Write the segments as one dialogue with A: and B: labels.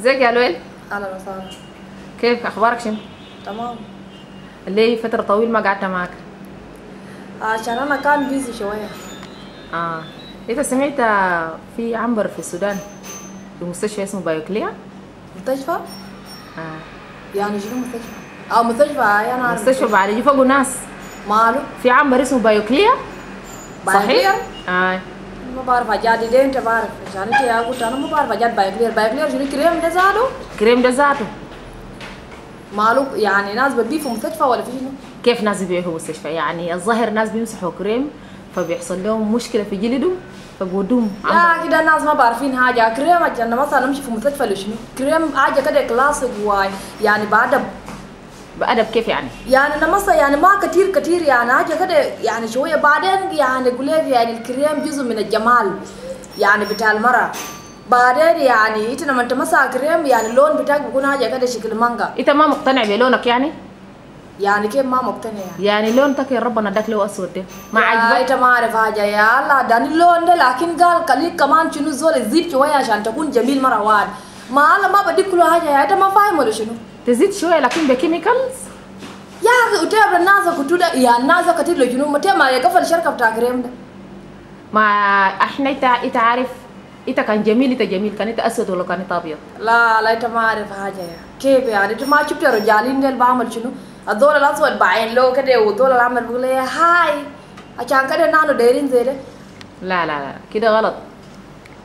A: ازيك يا لويل
B: أهلا وسهلا.
A: كيف أخبارك شنو؟
B: تمام.
A: ليه فترة طويلة ما قعدت معك
B: عشان أنا كان busy شوية.
A: آه. انت سمعت في عنبر في السودان في مستشفى اسمه Bioclear؟
B: مستشفى؟
A: آه.
B: يعني شنو مستشفى؟ آه مستشفى. اي أنا أعرف
A: مستشفى بعالجوا فوقه ناس.
B: ماله؟
A: في عنبر اسمه Bioclear؟ صحيح؟
B: Bioclear؟
A: آه.
B: ما بعرف اجاد ليه انت بعرف عشان انت يا قلت أنا ما بعرف اجاد بايوكلير بايوكلير شنو كريم ده زادو
A: كريم ده ذاته
B: ماله يعني ناس بتبيه في مستشفى ولا في شنو
A: كيف ناس بيبيعوا في مستشفى يعني الظاهر ناس بيمسحوا كريم فبيحصل لهم مشكله في جلدهم فبودوهم عنبر
B: لا كده الناس ما بعرفين حاجة كريم عشان مثلا نمشي في مستشفى لشنو كريم حاجة كده كلاسيك واي يعني بعد
A: بأدب كيف يعني؟
B: يعني أنا مثلا يعني ما كتير كتير يعني حاجة كده يعني شوية بعدين يعني يقول لك يعني الكريم جزء من الجمال يعني بتاع المرأة. بعدين يعني إنت لما أنت مسا كريم يعني اللون بتاعك بيكون حاجة كده شكل مانجا.
A: إنت ما مقتنع بلونك يعني؟
B: يعني كيف ما مقتنع يعني؟
A: يعني لون تك يا ربنا أداك له أسود ده. ما عجبك؟
B: إنت ما عارف حاجة يا الله داني اللون ده لكن قال خليك كمان شنو زول تزيد شوية عشان تكون جميل مرة واحد. ما الله ما بديك كل حاجة يا إنت ما فاهم ولا شنو؟
A: تزيد شوية لكن ب chemicals
B: يا أخي وتابع الناس كتودا يا الناس كتير لو شنو متى ما يقفل الشركة بتاع كريم ده
A: ما إحنا انت انت عارف انت كان جميل انت جميل كان انت اسود ولا كان انت ابيض
B: لا لا انت ما عارف حاجة يا كيف يعني انت ما شفت الرجالين دول بعمل شنو الدول الاسود بعين له كده والدول العمل بيقول لي هاي عشان كده نانو دايرين زي ده
A: لا لا لا كده غلط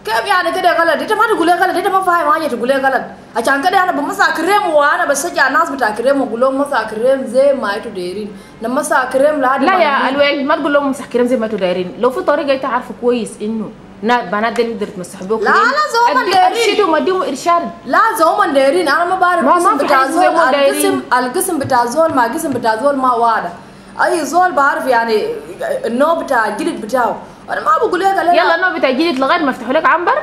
B: كيف يعني كده غلط انت ما تقول غلط انت ما فاهم حاجة تقول غلط عشان كده أنا بمسح كريم وأنا بشجع الناس بتاع كريم واقول لهم مسح كريم زي ما أنتوا دايرين لما مسح كريم لا
A: لا يا الويل ما تقول لهم امسح كريم زي ما أنتوا دايرين لو في طريقه انت عارفه كويس انه نا بنات دي يقدروا يتمسحوا بيه
B: لا، لا، زوما دايرين.
A: ارشدهم اديهم ارشاد
B: لا زوما دايرين أنا ما بعرف
A: ما-
B: القسم بتاع زول. القسم القسم بتاع زول مع قسم بتاع زول ما واحد اي زول بعرف يعني النوع بتاع الجلد بتاعه أنا ما بقول لك لا
A: يلا بتاع جديد لغاية ما يفتحوا لك عنبر.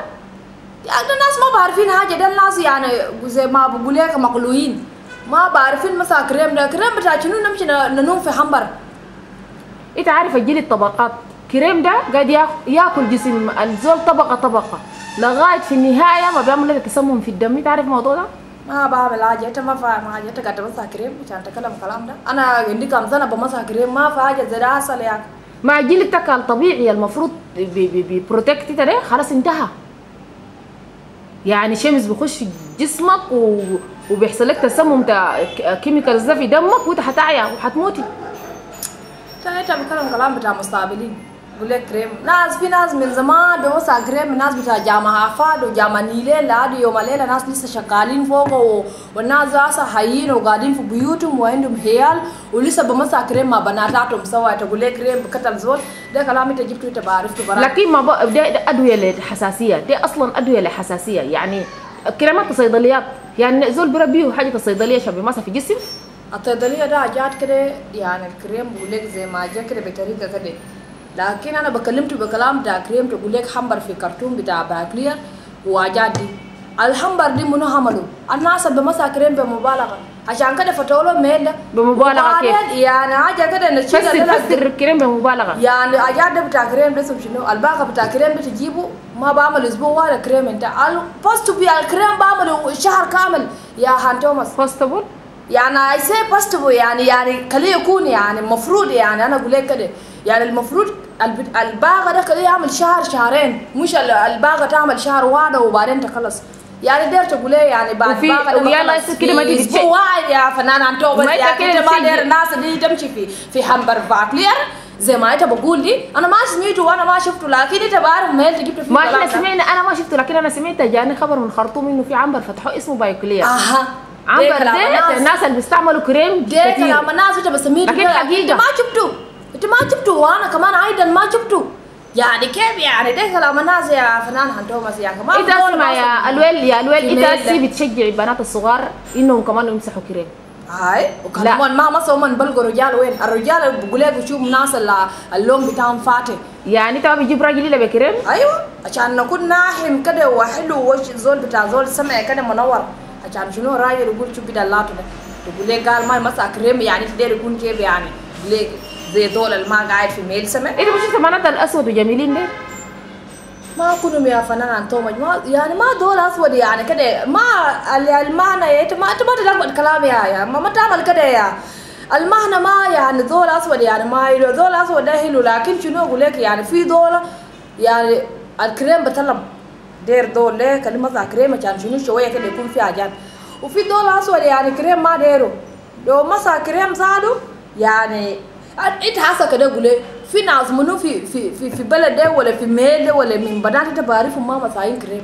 B: يعني الناس ما بعرفين حاجة ده الناس يعني زي ما بقول لك مقلوين. ما بعرفين مثلا كريم ده كريم بتاع شنو؟ نمشي ننوم في حنبر
A: إنت عارف الجلد طبقات. كريم ده قاعد ياك- ياكل جسم الزول طبقة طبقة. لغاية في النهاية ما بيعمل لك تسمم في الدم. إنت عارف الموضوع ده؟
B: ما بعمل حاجة. إنت ما فاهم حاجة. إنت قاعد تمسح كريم عشان تكلم الكلام ده. أنا عندي كم سنة بمسح كريم. ما في حاجة زي ده حصل أخي.
A: مع جلدك الطبيعي المفروض ب protect انت ده خلاص انتهى. يعني شمس بيخش جسمك و... وبيحصل لك تسمم بتاع chemicals ده في دمك وانت حتعيا وحتموتي.
B: انت انت بتكلم كلام بتاع مستقبلين. بقول لك كريم ناس في ناس من زمان بمسح كريم ناس بتاع جامعة حفاد وجامعة نيلين لعاد يوم الليلة ناس لسه شغالين فوق و... والناس هسه حيين وقاعدين في بيوتهم وعندهم عيال ولسه بمسح كريم مع بناتاتهم سوا تقول لك كريم بكتل زول. ده كلام انت جبته انت بعرفته
A: لكن ما بق... ده, ده ادويه للحساسيه ده أصلا ادويه للحساسيه يعني كريمات الصيدليات يعني زول بربيه حاجة الصيدليه عشان بيمسح في جسم.
B: الصيدلية ده جات كده يعني الكريم بقول لك زي ما جا كده بطريقة كده لكن أنا بكلمته بكلام بتاع كريم تقول لك حنبر في كرتون بتاع باكلير وجات دي الحنبر دي منو عملوا؟ الناس اللي بمسح كريم بمبالغة. عشان كده فتولوا ميل. ده
A: بمبالغة كيف؟
B: يعني حاجة كده نشيل
A: فسر
B: لنا-
A: فسر الكريم بمبالغة.
B: يعني اجاد ده بتاع كريم ده شنو؟ الباقة بتاع كريم ده تجيبه ما بعمل أسبوع واحد كريم. أنت البوست بي الكريم بعمله شهر كامل يا هان توماس.
A: فاستبل
B: يعني اي سي بوستبل يعني يعني خليه يكون يعني المفروض يعني أنا أقول لك كده. يعني المفروض الب- الباغة ده خليه يعمل شهر شهرين مش ال- الباغة تعمل شهر واحد وبعدين تخلص. يعني دير تقول يعني بعد
A: وفي- ويلا يصير كده ما تيجي أسبوع.
B: واحد يا فنان
A: ما انت
B: يعني انت ما. دير الناس دي تمشي في في حنبر فاكلير زي ما انت بقول دي. أنا ما سمعته وأنا ما شفته لكن انت بعرف ما انت جبت
A: ما
B: إحنا.
A: سمعنا أنا ما شفته لكن أنا سمعت جاني خبر من خرطوم إنه في عنبر فتحوه اسمه بايوكليا
B: أها.
A: عنبر
B: ده
A: ده
B: الناس.
A: اللي بيستعملوا كريم
B: ده
A: كتير.
B: كلام الناس؟ انت بسميه
A: لكن.
B: انت ما شفته انت ما شفته وأنا كمان أيضا ما شفته يعني كيف يعني؟ ده كلام الناس يا فنان هانتوماس يا كمان
A: انت اسمع يا ألويل يا
B: ألويل
A: انت هسي
B: ده.
A: بتشجع البنات الصغار إنهم كمان يمسحوا كريم.
B: هاي؟ وكمان ما مسوا من بلقوا رجال وين؟ الرجال بقول لك شوف ناس اللون بتاعهم فاتح.
A: يعني انت ما بتجيب راجل الا بكريم
B: أيوه. عشان نكون ناحم كده وحلو وش زول بتاع زول سمع كده منور. عشان شنو راجل يقول شوف كده اللاطو ده تقول لك قال ما مسا كريم يعني تدير يكون كيف يعني؟ ليه زي دول اللي ما قاعد في ميل سمع.
A: انت مش شفت بنات الأسود وجميلين ده؟
B: ما كلهم يا فنان أنتم ما يعني ما دول أسود يعني كده. ما المعنى انت ما انت ما تلقى الكلام يا يا ما, ما تعمل كده يا. المعنى ما يعني دول أسود يعني ما يلو. دول أسود ده حلو. لكن شنو أقول لك يعني في دول يعني الكريم بتلم دير دول ليه؟ كلمة كريم عشان شنو شوية كده يكون فيها جان. وفي دول اسود يعني كريم ما ديرو. لو مسا كريم زادو يعني انت حاسه كده قول في ناس منو في في في في بلد ده ولا في ميل ولا من بنات انت بعرفهم ما مساين كريم.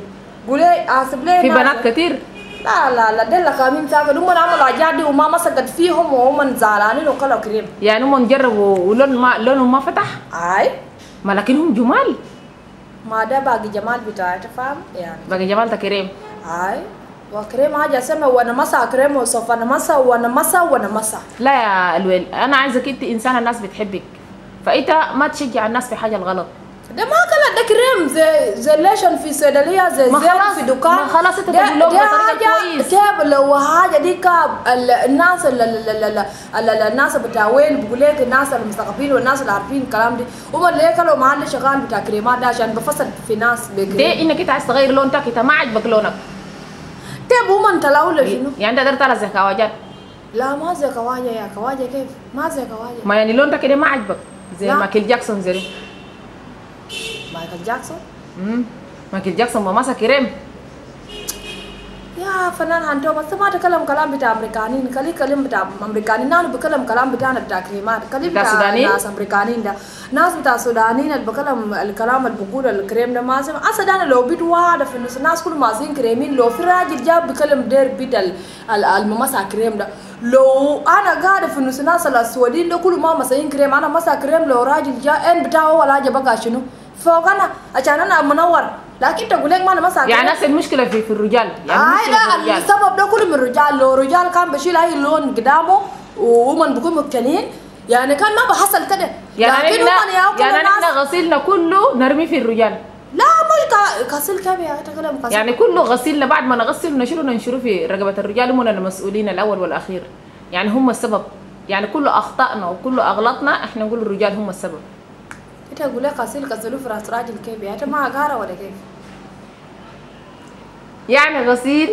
B: قول حاسب ليه
A: في بنات كتير؟
B: لا لا لا ده كامين ساكت. هم عملوا حاجات دي وما مسكت فيهم وهم زعلانين وكلوا كريم.
A: يعني هم جربوا ولون ما لونهم ما فتح؟
B: أي.
A: ما لكنهم جمال.
B: ما ده باقي جمال بتاعي تفهم يعني
A: بقى جمال كريم
B: اي وكريم حاجة سمى وأنا مسا كريم وسوف أنا مسا وأنا مسا وأنا مسا
A: لا يا الويل أنا عايزك انت انسانه الناس بتحبك فانت ما تشجع الناس في حاجة الغلط
B: ده ما كلا ده كريم زي زي ليشن في صيدليه زي زيت
A: خلاص-
B: في دكان
A: ما خلاص انت
B: ده- ده
A: كويس.
B: كيف لو حاجة دي كاب ال- الناس ال- ال- ال- ال- ال- ال- الناس بتاع وين بقول لك الناس المثقفين والناس اللي عارفين الكلام دي هم اللي كانوا محل شغال بتاع كريمات ده عشان بفصل في ناس
A: ده
B: بكريم
A: إنك انت عايز تغير لون تاك انت ما عجبك لونك
B: طيب هم انت ولا شنو؟
A: يعني انت قدرت على زي كواجات
B: لا ما زي كواجه يا كواجه كيف؟ ما زي كواجه
A: ما يعني لون كده ما عجبك زي. مايكل جاكسون زي
B: مايكل جاكسون
A: امم مايكل جاكسون ما مسك كريم
B: يا فنان هانتو بس ما تكلم كلام بتاع امريكانيين كلي كلام بتاع امريكانيين نحن بكلم كلام بتاعنا بتاع كريمات كلي
A: بتاع
B: بتاع
A: سودانيين؟
B: ناس امريكانيين ده ناس بتاع سودانيين اللي بكلم الكلام اللي بقول الكريم ده ما سمع أصلا أنا لو بيت واحدة في النص الناس كلهم ماسين كريمين لو في راجل جاب بكلم دير بيت ال- ال- الممسح كريم ده لو أنا قاعدة في النص الناس الاسودين ده كلهم ما مسين كريم أنا مسح كريم لو راجل جاء ان بتاعه ولا حاجة بقى شنو فوق أنا عشان أنا منور. لكن تقول لك ما أنا مسح
A: يعني نفس المشكلة في في الرجال. يعني
B: آه لا السبب ده كله من الرجال. لو رجال كان بشيل أي لون قدامه وهم بيكونوا مقتنعين يعني كان ما بحصل كده.
A: يعني
B: لكن هم إحنا
A: يعني إحنا غسيلنا كله نرمي في الرجال.
B: لا كاسل كيف يا تكلم كاسل
A: يعني كله غسيلنا بعد ما نغسل ونشيله ننشره في رقبة الرجال. هم المسؤولين الأول والأخير. يعني هم السبب. يعني كل اخطائنا وكل اغلاطنا إحنا نقول الرجال هم السبب.
B: انت تقول لك كاسل كاسلوا في راس راجل كيف؟ أنت ما قارة ولا كيف؟
A: يعني غسيل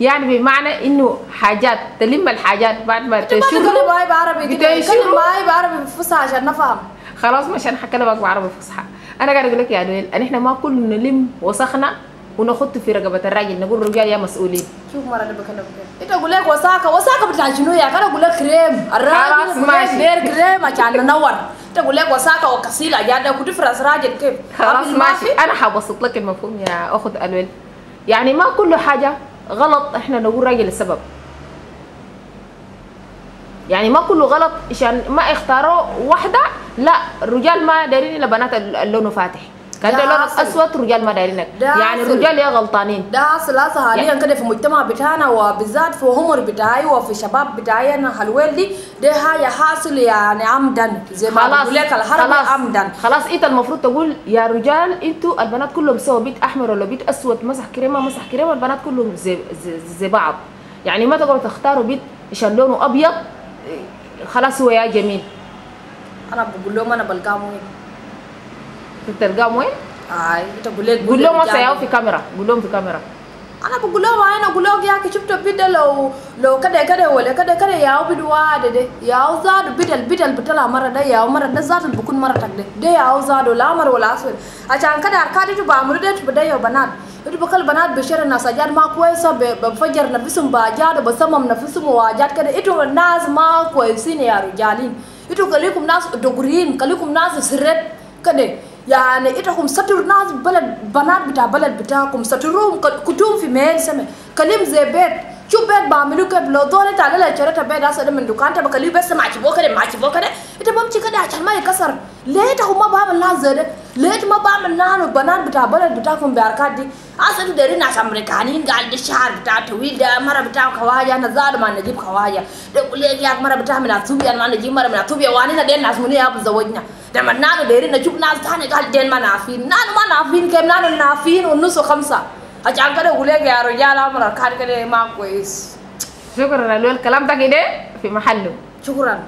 A: يعني بمعنى إنه حاجات تلم الحاجات بعد ما
B: ما تتكلم
A: تشيله
B: معي بعربي كده
A: بتنشره.
B: تكلم معي بعربي فصحى عشان نفهم.
A: خلاص مش أنا هكلمك بعربي فصحى أنا قاعد أقول لك يا ليل إن إحنا ما كل نلم وسخنا ونخط في رقبة الراجل نقول الرجال يا مسؤولين.
B: شوف مرة أنا بكلم كيف أنت أقول لك وساكه وساكه بتاع شنو يا؟ أنا أقول لك كريم.
A: خلاص
B: الراجل لك
A: ماشي.
B: كريم عشان ننور. انت أقول لك وساكه وكسيله جاده راجل كيف
A: خلاص ماشي؟ أنا حبسط لك المفهوم يا اخت الويل يعني ما كل حاجة غلط إحنا نقول راجل السبب يعني ما كله غلط عشان ما اختاروا واحدة لا الرجال ما دايرين الا بنات اللون فاتح كان
B: ده
A: لون. أسود رجال ما دايرينك يعني. الرجال يا غلطانين.
B: ده سلاسة حاليا كده في المجتمع بتاعنا وبالذات في همر بتاعي وفي شباب بتاعي أنا حلوين دي ده حاجة حاصل يعني عمدا. زي ما بقول لك الحرب عمدا.
A: خلاص إنت المفروض تقول يا رجال إنتوا البنات كلهم سوا بيت أحمر ولا بيت أسود مسح كريمة مسح كريمة البنات كلهم زي زي, زي بعض. يعني ما تقعدوا تختاروا بيت عشان لونه ابيض خلاص هو يا جميل.
B: أنا بقول لهم أنا بلقاهم وين
A: تلقاهم وين؟
B: اي انت بقول لك
A: قول لهم
B: رجال.
A: هسه ياو في كاميرا قول لهم في كاميرا
B: أنا بقول لهم أنا أقول لهم يا أخي شفت بيدا لو لو كده كده ولا كده كده ياو بدواد ده ياو زاد بيدا البيدا اللي بتطلع مره ده ياو مره ده زاد اللي بكون مره تك ده ده ياو زاد ولا أمر ولا اسود عشان كده اركادي تبقى عمرو ده تبقى يا بنات itu bakal banat bishara na sajad ma kwesa be fajar na fisum ba jada ba samam na fisum wajad kada itu nas ma kwesi ne ya rijalin itu يعني إتهم ستر ناس بلد بنات بتاع بلد بتاعكم ستروهم كتوم في ميل سمع. كلم زي بيت شو بيت بعملوا كيف لو دول تعالى لا شريت بيت أصلا من دكان تبقى كلي بس ما كده ما تبغى كده إنت بمشي كده عشان ما يكسر ليه تهم ما بعمل زي ده ليه ما بعمل ناس بنات بتاع بلد بتاعكم بأركاد دي أصلا دارين ناس أمريكانيين قاعد الشهر بتاع طويل ده مرة بتاع خواجة أنا زاد ما نجيب خواجة. لك يا مرة بتاع من أثوبيا ما نجيب مرة من أثوبيا وأنا دين ناس مني أبو زوجنا لما نانو دايرين نشوف ناس تاني قال دين ما نافين نانو ما نافين كم نانو نافين والنص خمسة. acaan kade gulee ge aro jaalaa marar kaan kade maa
A: kois shukran lol kalam takide fi mahallu
B: shukran